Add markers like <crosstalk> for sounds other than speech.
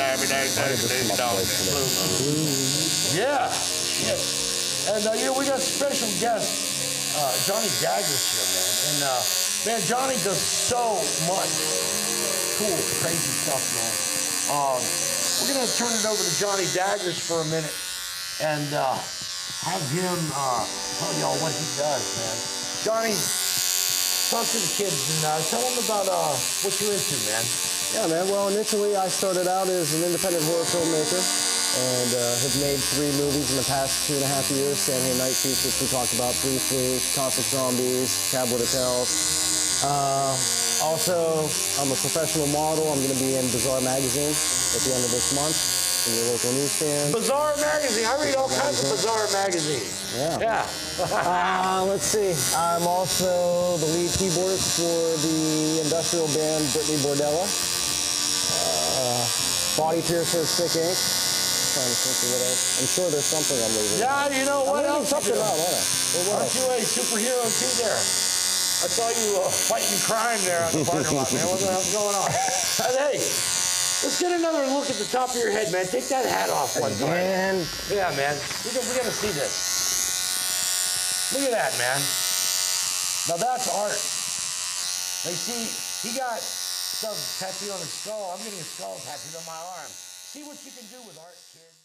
Days Down in Blues. Yeah. Shit. And uh, you know we got special guest uh, Johnny Daggers here, man. And uh, man, Johnny does so much cool, crazy stuff, man. Um, we're gonna turn it over to Johnny Daggers for a minute and uh, have him uh, tell y'all what he does, man. Johnny, talk to the kids and uh, tell them about uh, what you're into, man. Yeah, man. Well, initially I started out as an independent horror filmmaker and uh, have made three movies in the past two and a half years. Sanhay Night Feast, which we talked about briefly, Cosmic Zombies, Cowboy Tales. Uh, also, I'm a professional model. I'm going to be in Bizarre Magazine at the end of this month in your local newsstand. Bizarre Magazine. I read all kinds of Bizarre Magazine. Yeah. Yeah. Uh, let's see. I'm also the lead keyboardist for the industrial band Brittany Bordella. Uh, body piercer, Sick Ink. Trying to think of what else. I'm sure there's something I'm leaving. yeah, you know what I'm leaving else? something out, aren't I? Well, what Aren't else? you a superhero too there? I saw you uh, fighting crime there on the parking lot, man. What the hell's going on? <laughs> And hey, let's get another look at the top of your head, man. Take that hat off one time. Yeah, man. We got, we got to see this. Look at that, man. Now that's art. They see he got stuff tattooed on his skull. I'm getting a skull tattooed on my arm. See what you can do with art, kids.